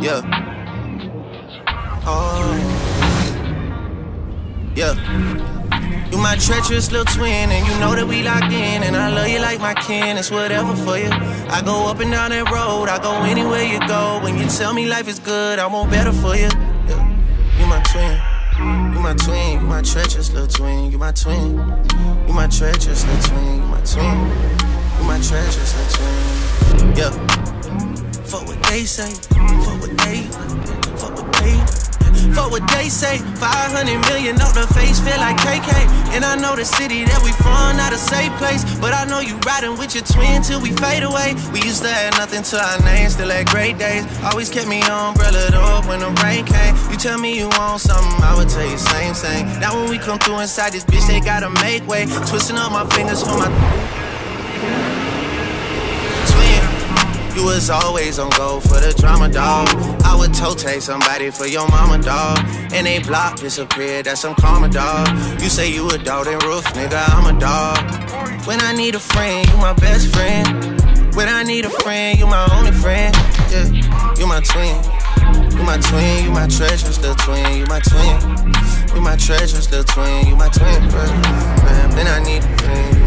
Yeah. Oh. Yeah. You my treacherous little twin, and you know that we locked in. And I love you like my kin, it's whatever for you. I go up and down that road, I go anywhere you go. When you tell me life is good, I want better for you. Yeah. You my twin. You my twin, you my treacherous little twin, you my twin. You my treacherous little twin, you my twin. You my treacherous little twin. Yeah. Fuck what they say, fuck what they, fuck what they. Fuck what they say. 500 million off the face, feel like KK. And I know the city that we from, not a safe place. But I know you riding with your twin till we fade away. We used to have nothing to our name, still had great days. Always kept me umbrella up when the rain came. You tell me you want something, I would tell you same, thing. Now when we come through inside this bitch, they gotta make way. Twisting up my fingers for my. You was always on go for the drama, dog. I would toe take somebody for your mama, dog. And they block disappeared, that's some karma, dog. You say you a dog, then roof, nigga, I'm a dog. When I need a friend, you my best friend. When I need a friend, you my only friend. Yeah, you my twin. You my twin, you my treasure, still twin, you my twin. You my treasure, still twin, you my twin, bro. Man, when I need a friend.